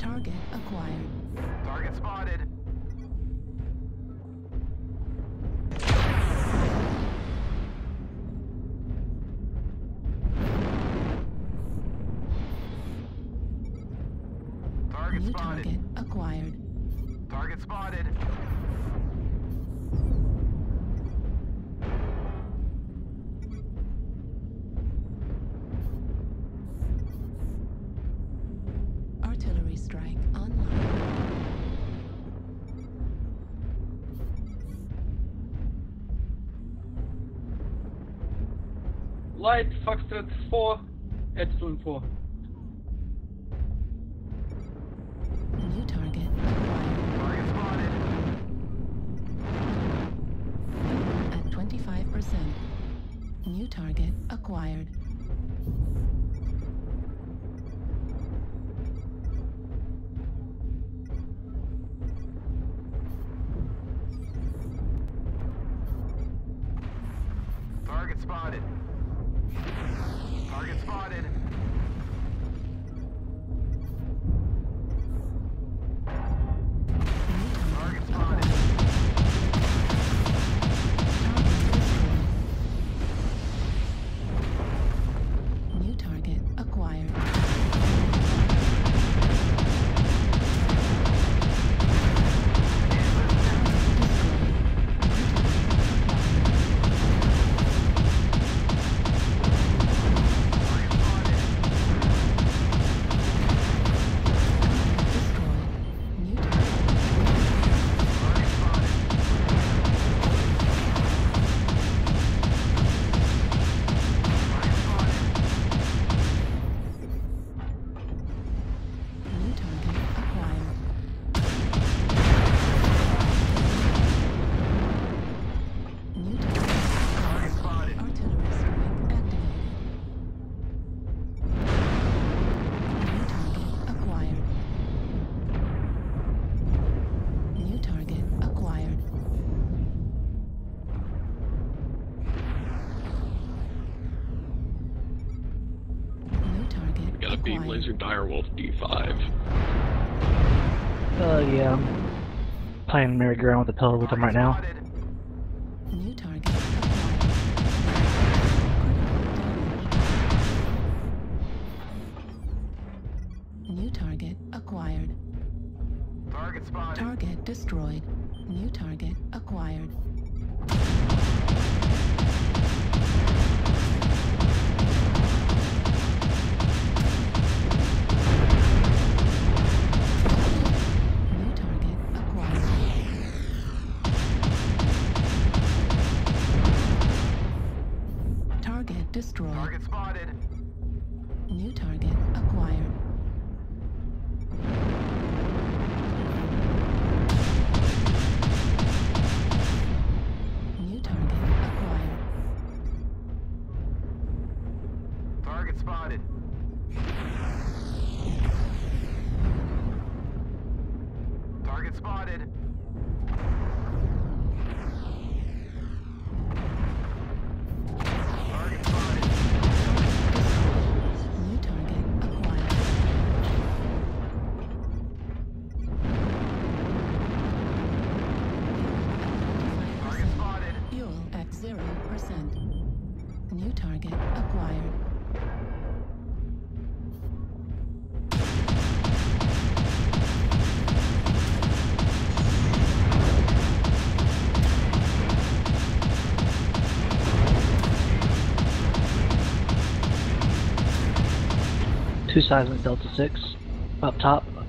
Target acquired. Target spotted. Target New spotted. target acquired. Target spotted. Strike online. Light Foxtrot 4, Epsilon 4. New target acquired. Target spotted. At 25%. New target acquired. Spotted. Target spotted. Target Got a beam acquired. laser direwolf D5. Uh, yeah. I'm playing merry-go-round with the pillar with him right now. New target acquired. New target acquired. Target spotted. Target destroyed. New target acquired. Target spotted. Target spotted. Target spotted. New target acquired. Target spotted. Fuel at 0%. New target acquired. Two seismic Delta 6 up top.